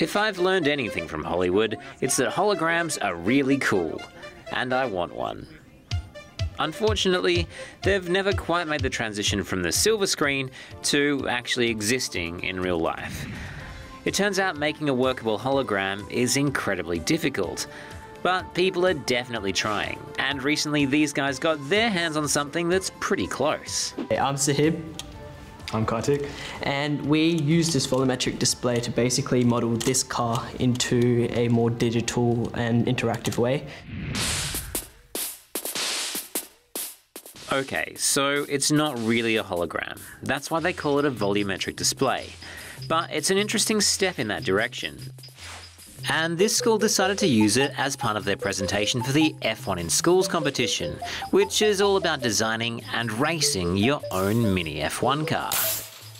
If I've learned anything from Hollywood, it's that holograms are really cool, and I want one. Unfortunately, they've never quite made the transition from the silver screen to actually existing in real life. It turns out making a workable hologram is incredibly difficult, but people are definitely trying, and recently these guys got their hands on something that's pretty close. Hey, I'm Sahib. I'm Kartik. And we use this volumetric display to basically model this car into a more digital and interactive way. Okay, so it's not really a hologram. That's why they call it a volumetric display. But it's an interesting step in that direction. And this school decided to use it as part of their presentation for the F1 in Schools competition, which is all about designing and racing your own mini F1 car.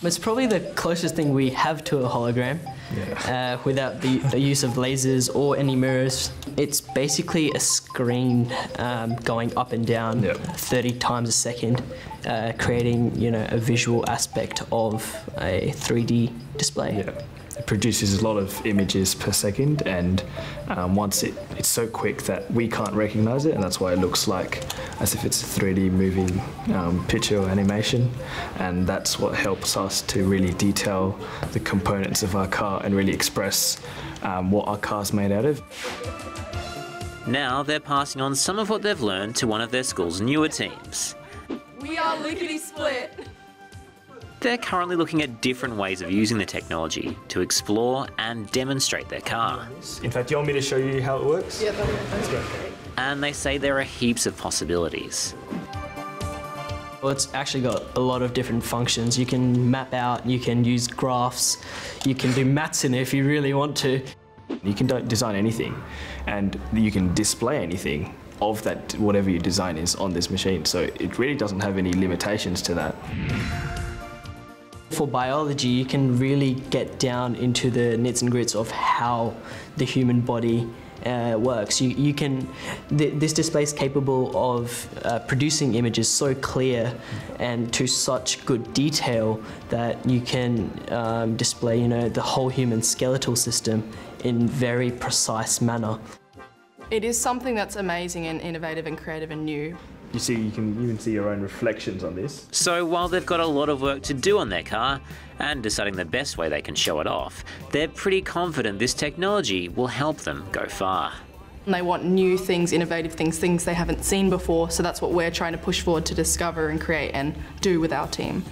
It's probably the closest thing we have to a hologram Yeah. uh, without the, the use of lasers or any mirrors. It's basically a screen um, going up and down Yep. 30 times a second, uh, creating you know a visual aspect of a 3D display. Yeah. It produces a lot of images per second, and um, once it, it's so quick that we can't recognize it, and that's why it looks like as if it's a 3D moving um, picture or animation. And that's what helps us to really detail the components of our car and really express um, what our car's made out of. Now they're passing on some of what they've learned to one of their school's newer teams. We are lickety split. They're currently looking at different ways of using the technology to explore and demonstrate their car. In fact, do you want me to show you how it works? Yeah, that's great. And they say there are heaps of possibilities. Well, it's actually got a lot of different functions. You can map out, you can use graphs, you can do maths in it if you really want to. You can design anything, and you can display anything of that whatever your design is on this machine. So it really doesn't have any limitations to that. For biology, you can really get down into the nits and grits of how the human body uh, works. You, you can, th- this display is capable of uh, producing images so clear and to such good detail that you can um, display, you know, the whole human skeletal system in very precise manner. It is something that's amazing and innovative and creative and new. You see, you can even see your own reflections on this. So while they've got a lot of work to do on their car and deciding the best way they can show it off, they're pretty confident this technology will help them go far. They want new things, innovative things, things they haven't seen before. So that's what we're trying to push forward to discover and create and do with our team.